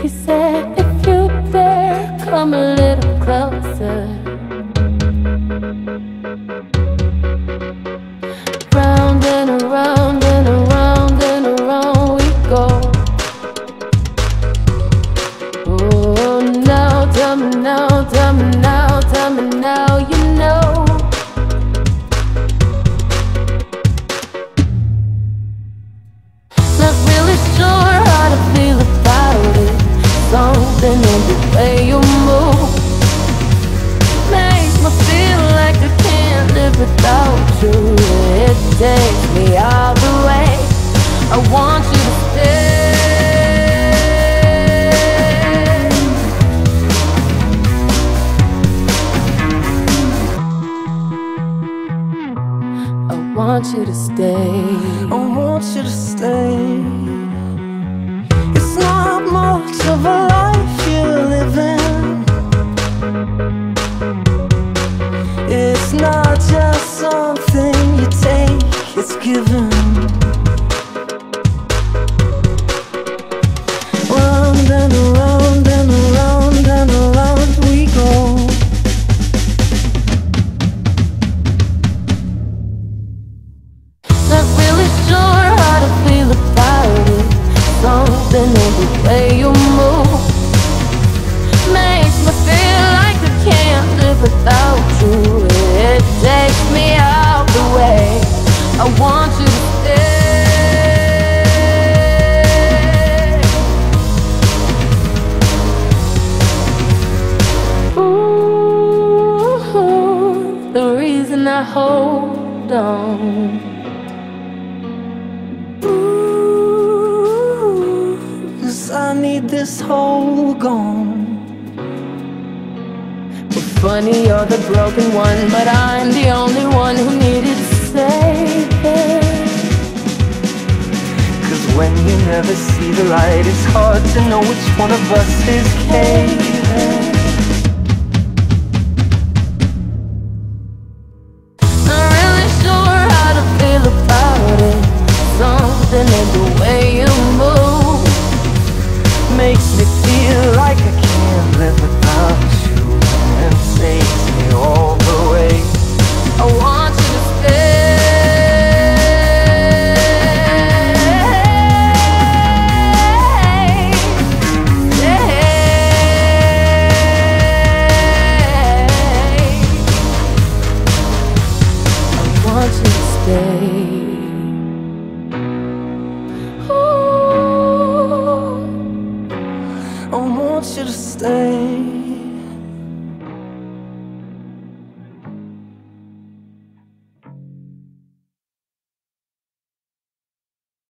He said, if you dare, come a little closer. Round and around and around and around we go. Oh, now tell me now. Something in the way you move makes me feel like I can't live without you. It takes me all the way. I want you to stay. I want you to stay. I want you to stay. It's given. Round and around and around and around we go. Not really sure how to feel about it. Something in the way you move makes me feel like I can't live without you. It takes reason I hold on. Ooh, 'cause I need this hole gone. Funny, you're the broken one, but I'm the only one who needed saving. Cause when you never see the light, it's hard to know which one of us is caving. day.